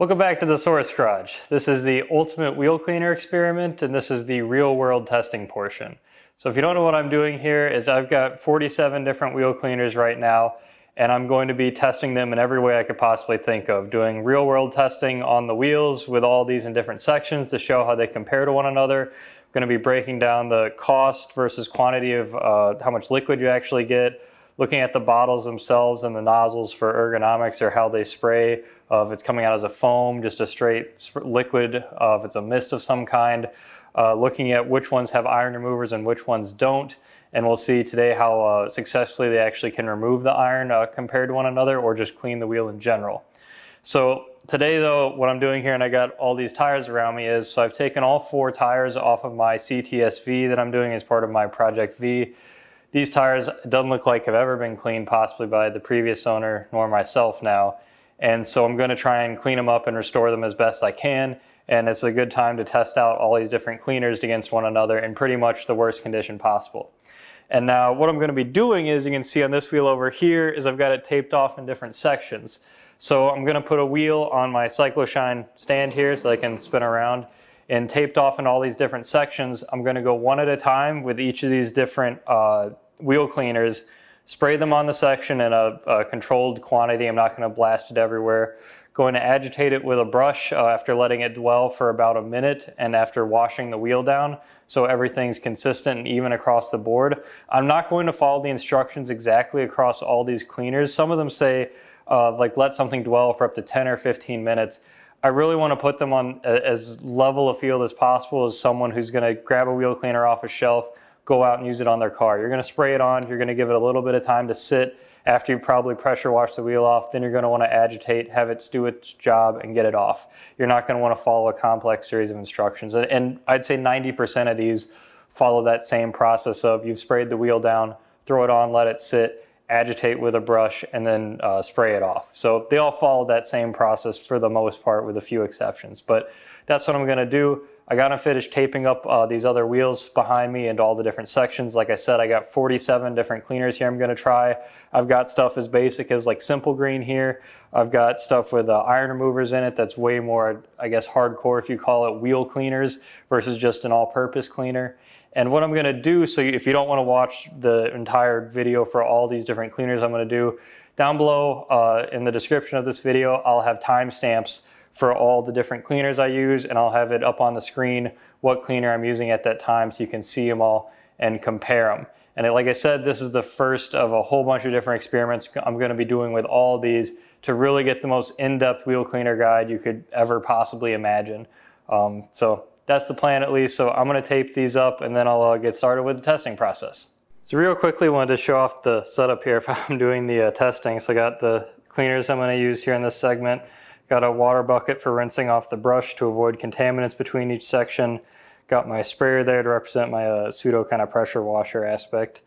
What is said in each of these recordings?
Welcome back to the Source Garage. This is the ultimate wheel cleaner experiment and this is the real world testing portion. So if you don't know what I'm doing here is I've got 47 different wheel cleaners right now and I'm going to be testing them in every way I could possibly think of. Doing real world testing on the wheels with all these in different sections to show how they compare to one another. I'm going to be breaking down the cost versus quantity of uh, how much liquid you actually get, looking at the bottles themselves and the nozzles for ergonomics or how they spray, uh, if it's coming out as a foam, just a straight liquid, uh, if it's a mist of some kind, uh, looking at which ones have iron removers and which ones don't. And we'll see today how uh, successfully they actually can remove the iron uh, compared to one another or just clean the wheel in general. So today though, what I'm doing here, and I got all these tires around me is, so I've taken all four tires off of my CTSV that I'm doing as part of my Project V. These tires doesn't look like have ever been cleaned possibly by the previous owner nor myself now. And so I'm going to try and clean them up and restore them as best I can. And it's a good time to test out all these different cleaners against one another in pretty much the worst condition possible. And now what I'm going to be doing is you can see on this wheel over here is I've got it taped off in different sections. So I'm going to put a wheel on my CycloShine stand here so I can spin around and taped off in all these different sections. I'm going to go one at a time with each of these different uh, wheel cleaners Spray them on the section in a, a controlled quantity. I'm not going to blast it everywhere. Going to agitate it with a brush uh, after letting it dwell for about a minute and after washing the wheel down so everything's consistent and even across the board. I'm not going to follow the instructions exactly across all these cleaners. Some of them say uh, like let something dwell for up to 10 or 15 minutes. I really want to put them on as level a field as possible as someone who's going to grab a wheel cleaner off a shelf, go out and use it on their car. You're going to spray it on, you're going to give it a little bit of time to sit after you probably pressure wash the wheel off, then you're going to want to agitate, have it do its job, and get it off. You're not going to want to follow a complex series of instructions. And, I'd say 90% of these follow that same process of you've sprayed the wheel down, throw it on, let it sit, agitate with a brush, and then uh, spray it off. So they all follow that same process for the most part, with a few exceptions. But that's what I'm going to do. I got to finish taping up uh, these other wheels behind me and all the different sections. Like I said, I got 47 different cleaners here I'm to try. I've got stuff as basic as like Simple Green here. I've got stuff with uh, iron removers in it that's way more, I guess, hardcore if you call it wheel cleaners versus just an all-purpose cleaner. And what I'm to do, so if you don't want to watch the entire video for all these different cleaners I'm to do, down below uh, in the description of this video, I'll have timestamps for all the different cleaners I use and I'll have it up on the screen what cleaner I'm using at that time so you can see them all and compare them. And it, like I said, this is the first of a whole bunch of different experiments I'm going to be doing with all these to really get the most in-depth wheel cleaner guide you could ever possibly imagine. Um, so that's the plan at least. So I'm going to tape these up and then I'll uh, get started with the testing process. So real quickly, wanted to show off the setup here if I'm doing the uh, testing. So I got the cleaners I'm going to use here in this segment. Got a water bucket for rinsing off the brush to avoid contaminants between each section. Got my sprayer there to represent my uh, pseudo kind of pressure washer aspect.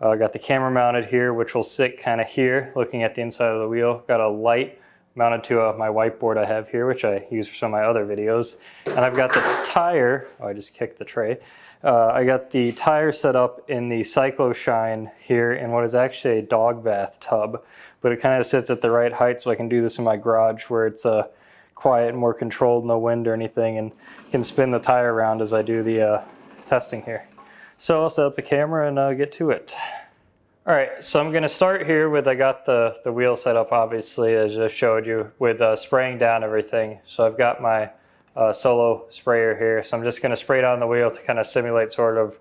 Uh, got the camera mounted here, which will sit kind of here, looking at the inside of the wheel. Got a light mounted to uh, my whiteboard I have here, which I use for some of my other videos. And I've got the tire, oh, I just kicked the tray. Uh, I got the tire set up in the CycloShine here in what is actually a dog bath tub but it kind of sits at the right height so I can do this in my garage where it's uh, quiet and more controlled, no wind or anything, and can spin the tire around as I do the uh, testing here. So I'll set up the camera and uh, get to it. All right, so I'm gonna start here with, I got the, the wheel set up obviously as I showed you with uh, spraying down everything. So I've got my uh, solo sprayer here. So I'm just gonna spray down the wheel to kind of simulate sort of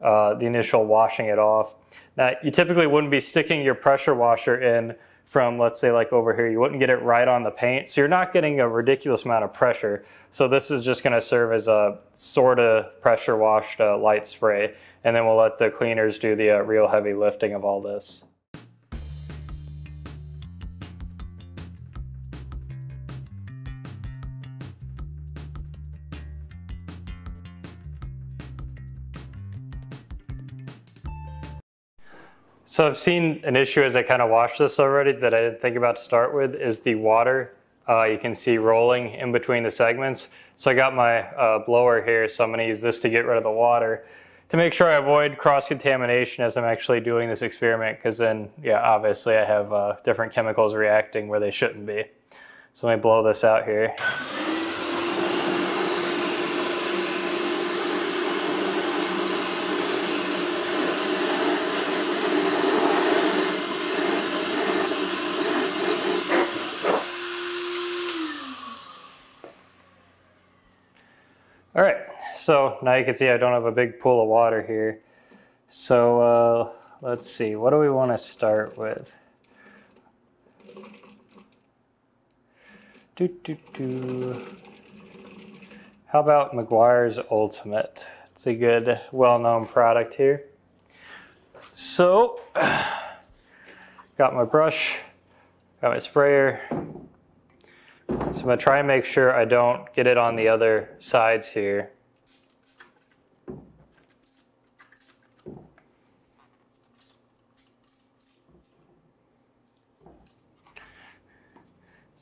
uh, the initial washing it off. Now, you typically wouldn't be sticking your pressure washer in from, let's say, like over here. You wouldn't get it right on the paint, so you're not getting a ridiculous amount of pressure. So this is just going to serve as a sort of pressure washed uh, light spray, and then we'll let the cleaners do the uh, real heavy lifting of all this. So I've seen an issue as I kind of watched this already that I didn't think about to start with is the water. Uh, you can see rolling in between the segments. So I got my uh, blower here, so I'm to use this to get rid of the water to make sure I avoid cross-contamination as I'm actually doing this experiment because then, yeah, obviously I have uh, different chemicals reacting where they shouldn't be. So let me blow this out here. All right, now you can see I don't have a big pool of water here. So uh, let's see, what do we want to start with? How about Meguiar's Ultimate? It's a good, well-known product here. So, got my brush, got my sprayer, so I'm to try and make sure I don't get it on the other sides here.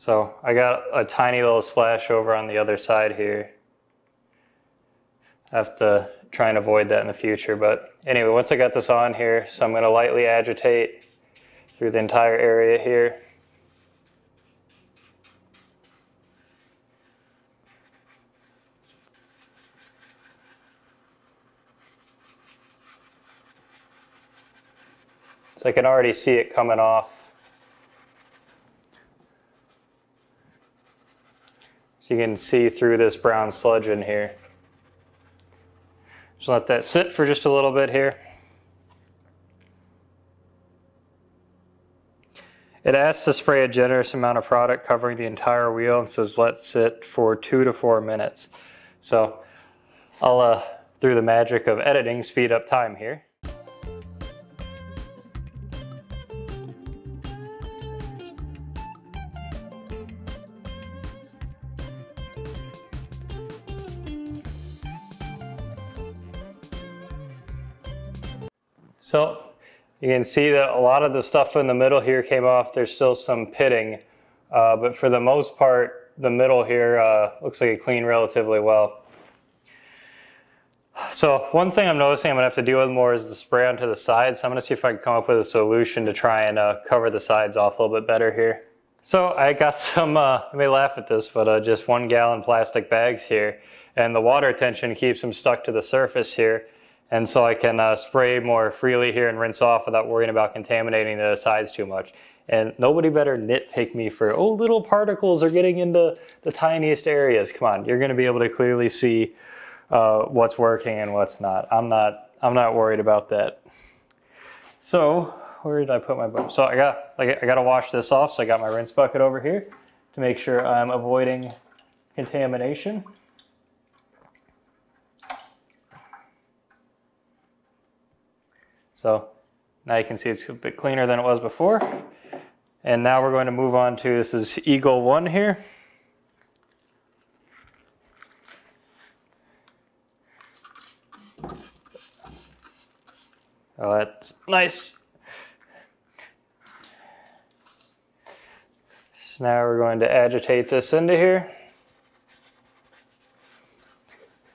So I got a tiny little splash over on the other side here. I have to try and avoid that in the future. But anyway, once I got this on here, so I'm going to lightly agitate through the entire area here. So I can already see it coming off. So you can see through this brown sludge in here. Just let that sit for just a little bit here. It asks to spray a generous amount of product covering the entire wheel and says let sit for two to four minutes. So I'll, uh, through the magic of editing, speed up time here. You can see that a lot of the stuff in the middle here came off. There's still some pitting, uh, but for the most part, the middle here uh, looks like it cleaned relatively well. So one thing I'm noticing I'm gonna have to deal with more is the spray onto the sides. So I'm gonna see if I can come up with a solution to try and uh, cover the sides off a little bit better here. So I got some, uh, I may laugh at this, but uh, just one gallon plastic bags here. And the water tension keeps them stuck to the surface here and so I can uh, spray more freely here and rinse off without worrying about contaminating the sides too much. And nobody better nitpick me for, oh, little particles are getting into the tiniest areas. Come on, you're gonna be able to clearly see uh, what's working and what's not. I'm not, I'm not worried about that. So where did I put my? So I got, like, I got to wash this off. So I got my rinse bucket over here to make sure I'm avoiding contamination. So now you can see it's a bit cleaner than it was before. And now we're going to move on to, this is Eagle One here. Oh, that's nice. So now we're going to agitate this into here.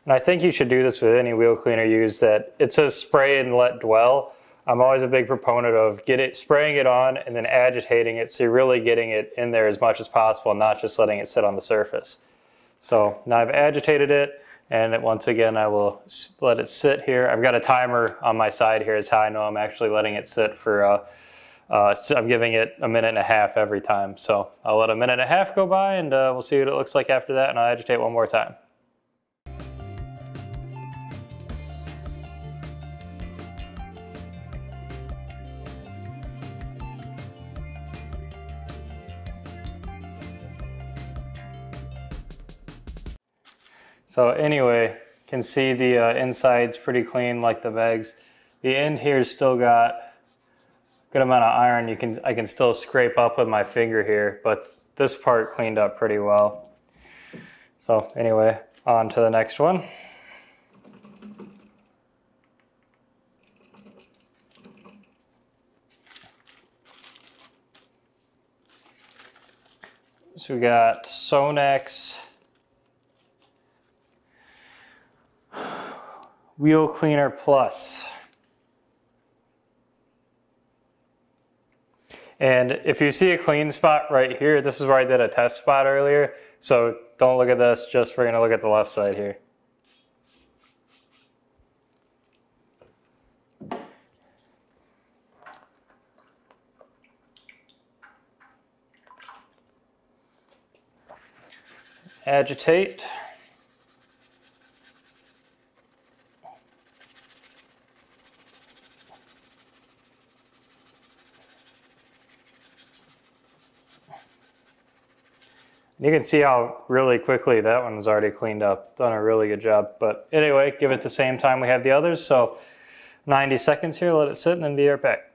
And I think you should do this with any wheel cleaner use that it says spray and let dwell. I'm always a big proponent of get it, spraying it on and then agitating it so you're really getting it in there as much as possible, and not just letting it sit on the surface. So now I've agitated it and it, once again I will let it sit here. I've got a timer on my side here is how I know I'm actually letting it sit for, uh, uh, I'm giving it a minute and a half every time. So I'll let a minute and a half go by and uh, we'll see what it looks like after that and I'll agitate one more time. So anyway, can see the uh, inside's pretty clean like the bags. The end here's still got good amount of iron. You can I can still scrape up with my finger here, but this part cleaned up pretty well. So anyway, on to the next one. So we got Sonax Wheel Cleaner Plus. And if you see a clean spot right here, this is where I did a test spot earlier. So don't look at this, just we're gonna look at the left side here. Agitate. You can see how really quickly that one's already cleaned up. Done a really good job. But anyway, give it the same time we have the others. So 90 seconds here, let it sit and then be right back.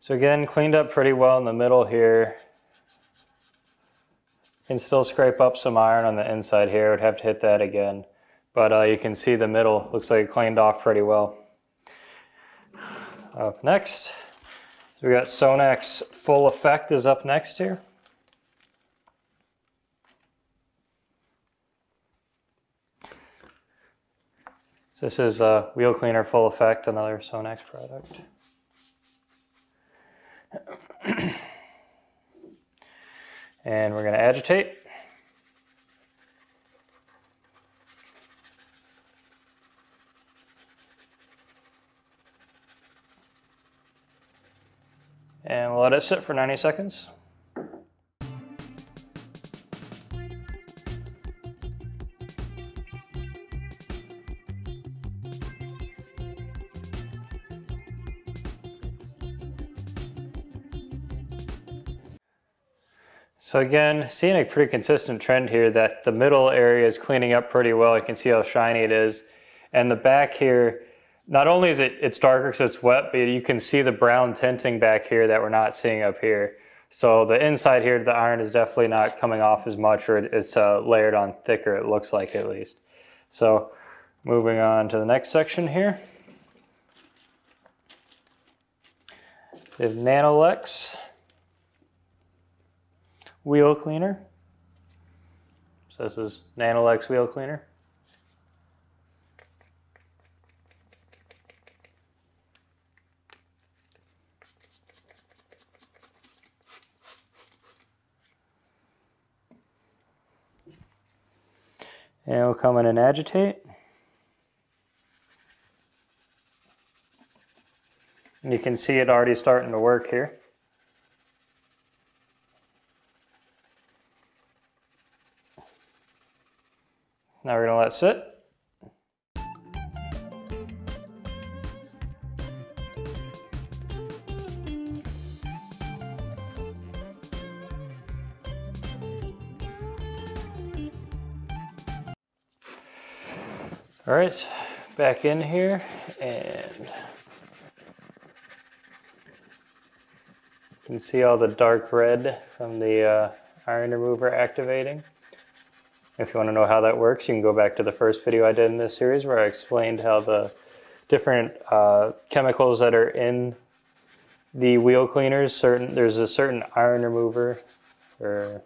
So again, cleaned up pretty well in the middle here. Can still scrape up some iron on the inside here. I would have to hit that again. But uh, you can see the middle looks like it cleaned off pretty well. Up next, we got Sonax Full Effect is up next here. So this is a Wheel Cleaner Full Effect, another Sonax product. And we're going to agitate. And we'll let it sit for 90 seconds. So again, seeing a pretty consistent trend here that the middle area is cleaning up pretty well. You can see how shiny it is. And the back here, not only is it it's darker because it's wet, but you can see the brown tinting back here that we're not seeing up here. So the inside here, the iron is definitely not coming off as much or it's uh, layered on thicker, it looks like at least. So moving on to the next section here. We have Nanolex wheel cleaner. So this is Nanolex wheel cleaner. And we'll come in and agitate. And you can see it already starting to work here. Let it. All right, back in here and you can see all the dark red from the uh, iron remover activating. If you want to know how that works, you can go back to the first video I did in this series where I explained how the different uh, chemicals that are in the wheel cleaners, certain there's a certain iron remover, or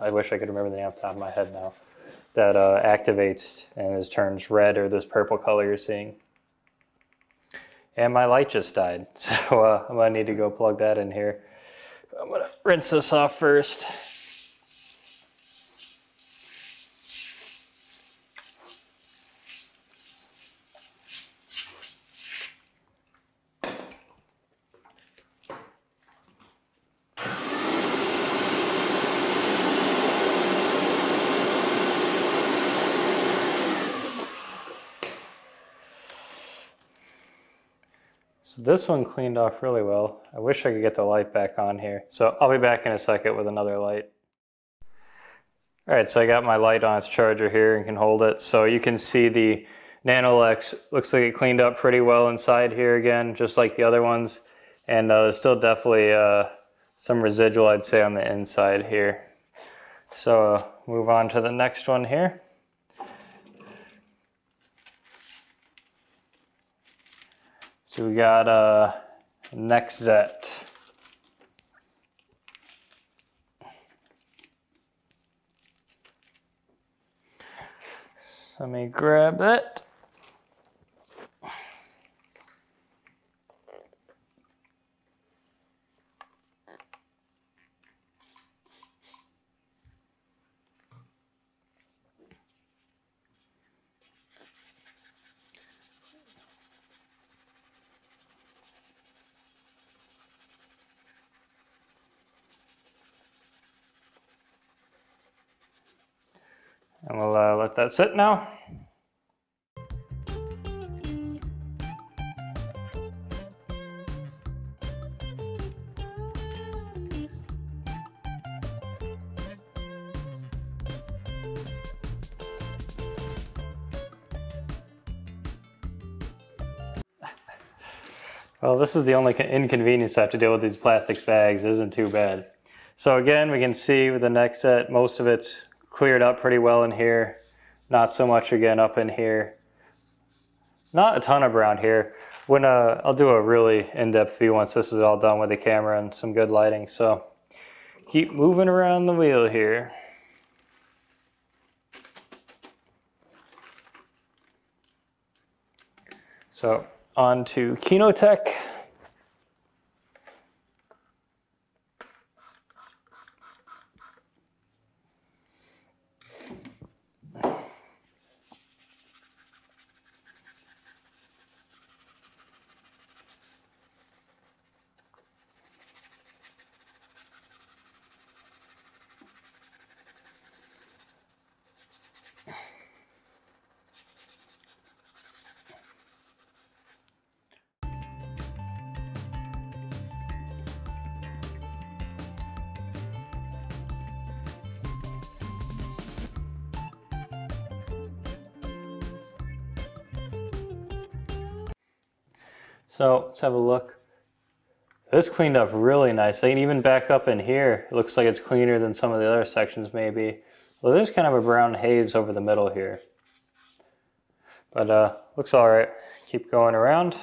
I wish I could remember the name off the top of my head now, that uh, activates and is turns red or this purple color you're seeing. And my light just died, so uh, I'm gonna need to go plug that in here. I'm gonna rinse this off first. So this one cleaned off really well. I wish I could get the light back on here. So I'll be back in a second with another light. All right, so I got my light on its charger here and can hold it. So you can see the Nanolex looks like it cleaned up pretty well inside here again, just like the other ones. And uh, there's still definitely uh, some residual, I'd say, on the inside here. So uh, move on to the next one here. So we got uh, Nextzett. Let me grab it. Uh, let that sit now. Well, this is the only inconvenience I have to deal with these plastics bags. It isn't too bad. So again, we can see with the Nextzett, most of it's cleared up pretty well in here. Not so much again up in here. Not a ton of brown here. When uh, I'll do a really in-depth view once this is all done with the camera and some good lighting. So keep moving around the wheel here. So on to Kenotek. So let's have a look. This cleaned up really nicely, and even back up in here, it looks like it's cleaner than some of the other sections maybe. Well, there's kind of a brown haze over the middle here. But uh, looks all right. Keep going around.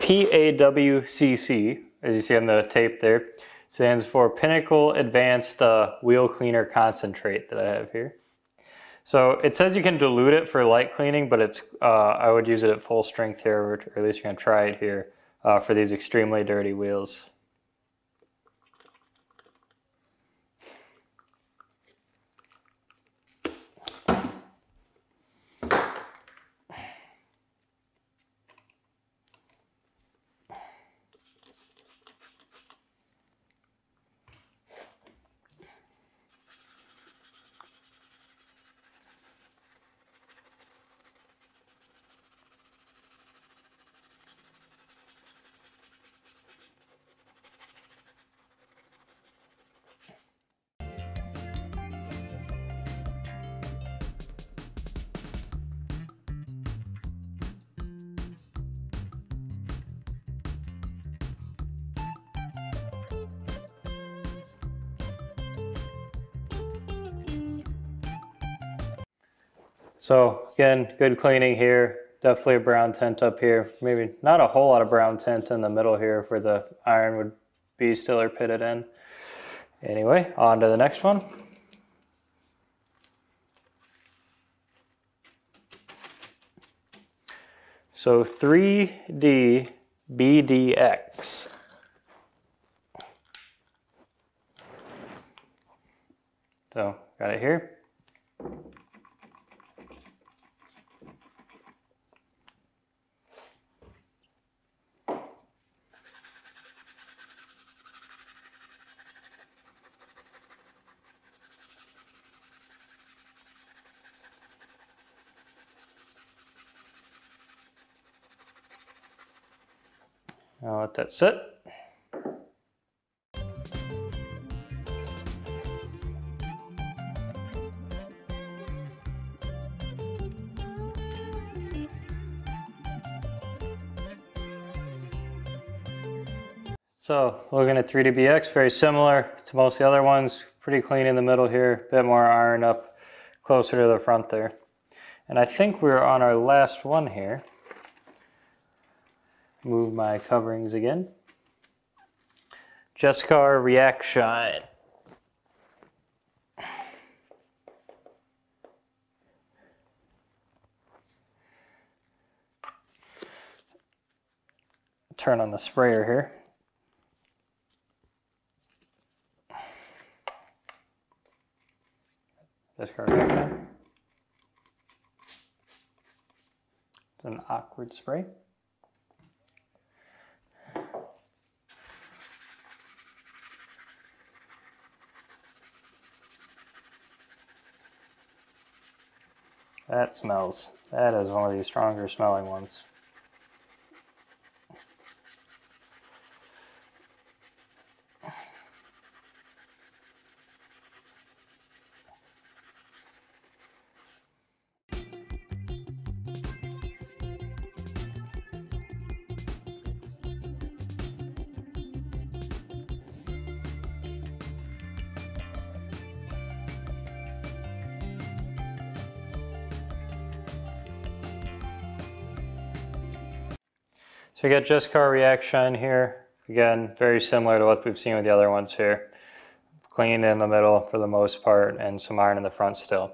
PAWCC, as you see on the tape there, stands for Pinnacle Advanced uh, Wheel Cleaner Concentrate that I have here. So it says you can dilute it for light cleaning, but it's uh, I would use it at full strength here, or at least you're to try it here uh, for these extremely dirty wheels. So again, good cleaning here. Definitely a brown tint up here. Maybe not a whole lot of brown tint in the middle here where the iron would be still or pitted in. Anyway, on to the next one. So 3D BDX. So got it here. I'll let that sit. So looking at 3DBX, very similar to most of the other ones. Pretty clean in the middle here, a bit more iron up closer to the front there. And I think we're on our last one here move my coverings again. Jescar React Shine. Turn on the sprayer here. Jescar React Shine. It's an awkward spray. That smells, that is one of the stronger smelling ones. So we got Jescar reaction here. Again, very similar to what we've seen with the other ones here. Clean in the middle for the most part and some iron in the front still.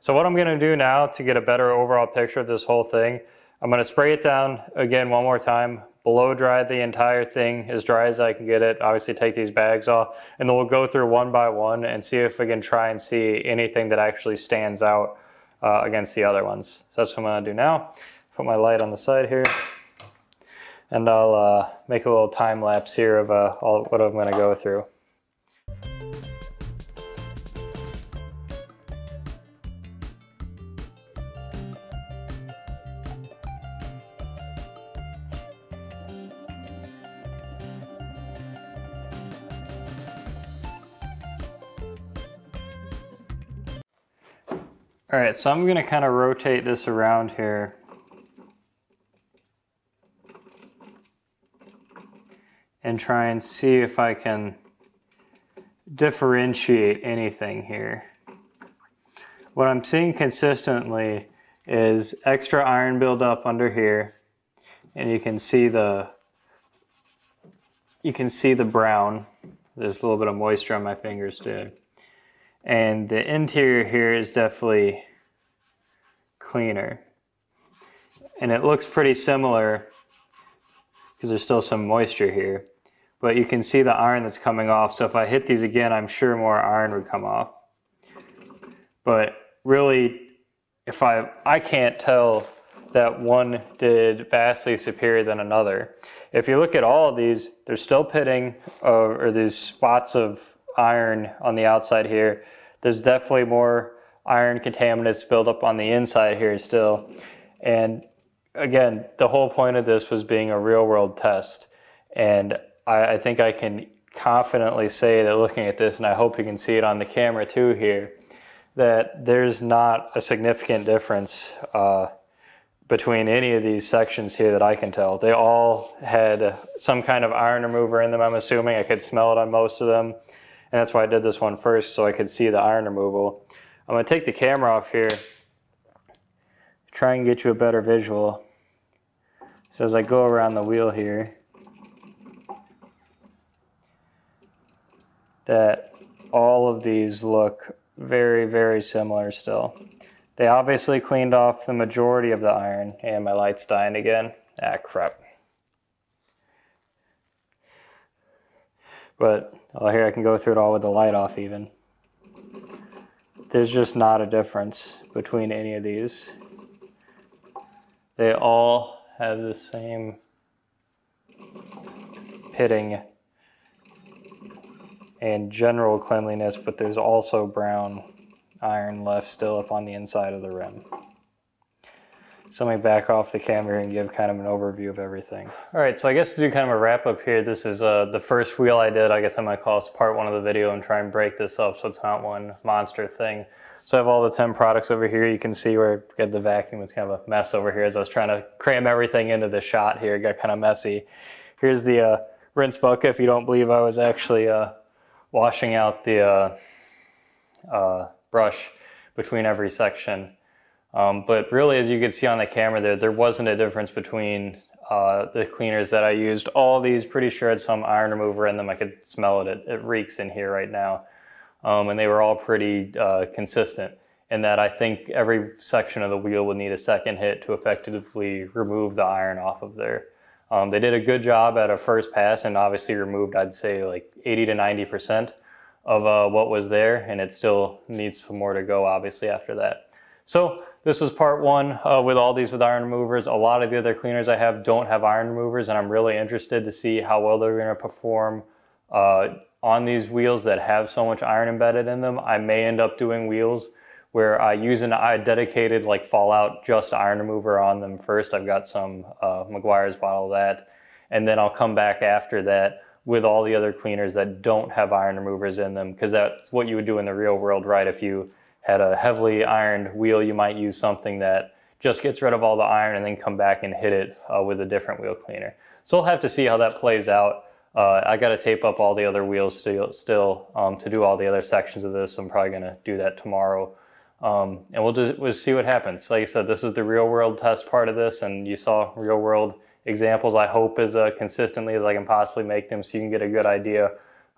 So what I'm gonna do now to get a better overall picture of this whole thing, I'm gonna spray it down again one more time, blow dry the entire thing as dry as I can get it. Obviously take these bags off and then we'll go through one by one and see if we can try and see anything that actually stands out uh, against the other ones. So that's what I'm gonna do now. Put my light on the side here and I'll uh, make a little time lapse here of uh, all, what I'm going to go through. All right, so I'm going to kind of rotate this around here and try and see if I can differentiate anything here. What I'm seeing consistently is extra iron buildup under here and you can see the you can see the brown. There's a little bit of moisture on my fingers too and the interior here is definitely cleaner. And it looks pretty similar because there's still some moisture here but you can see the iron that's coming off. So if I hit these again, I'm sure more iron would come off. But really, if I, I can't tell that one did vastly superior than another. If you look at all of these, there's still pitting uh, or these spots of iron on the outside here. There's definitely more iron contaminants built up on the inside here still. And again, the whole point of this was being a real world test. And I, I think I can confidently say that looking at this, and I hope you can see it on the camera too here, that there's not a significant difference uh, between any of these sections here that I can tell. They all had some kind of iron remover in them, I'm assuming. I could smell it on most of them. And that's why I did this one first, so I could see the iron removal. I'm to take the camera off here, try and get you a better visual. So as I go around the wheel here, that all of these look very, very similar still. They obviously cleaned off the majority of the iron, and my light's dying again. Ah, crap. But, oh, here I can go through it all with the light off even. There's just not a difference between any of these. They all have the same pitting and general cleanliness, but there's also brown iron left still up on the inside of the rim. So let me back off the camera and give kind of an overview of everything. All right, so I guess to do kind of a wrap up here, this is uh, the first wheel I did. I guess I might call this part one of the video and try and break this up so it's not one monster thing. So I have all the 10 products over here. You can see where I got the vacuum. It's kind of a mess over here as I was trying to cram everything into the shot here. It got kind of messy. Here's the uh, rinse bucket if you don't believe I was actually uh, washing out the uh, uh, brush between every section. Um, but really, as you can see on the camera there, there wasn't a difference between uh, the cleaners that I used. All these, pretty sure had some iron remover in them. I could smell it. It, it reeks in here right now. Um, and they were all pretty uh, consistent in that I think every section of the wheel would need a second hit to effectively remove the iron off of there. Um, they did a good job at a first pass and obviously removed, I'd say, like 80 to 90% of uh, what was there, and it still needs some more to go, obviously, after that. So this was part one uh, with all these with iron removers. A lot of the other cleaners I have don't have iron removers, and I'm really interested to see how well they're going to perform uh, on these wheels that have so much iron embedded in them. I may end up doing wheels where I use an I dedicated like Fallout just iron remover on them first. I've got some uh, Meguiar's bottle of that, and then I'll come back after that with all the other cleaners that don't have iron removers in them because that's what you would do in the real world, right? If you had a heavily ironed wheel, you might use something that just gets rid of all the iron and then come back and hit it uh, with a different wheel cleaner. So we'll have to see how that plays out. Uh, I got to tape up all the other wheels still, still um, to do all the other sections of this. I'm probably going to do that tomorrow. Um, and we'll just we'll see what happens. Like I said, this is the real world test part of this, and you saw real world examples. I hope as uh, consistently as I can possibly make them, so you can get a good idea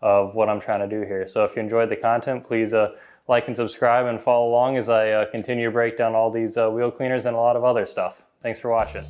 of what I'm trying to do here. So if you enjoyed the content, please uh, like and subscribe and follow along as I uh, continue to break down all these uh, wheel cleaners and a lot of other stuff. Thanks for watching.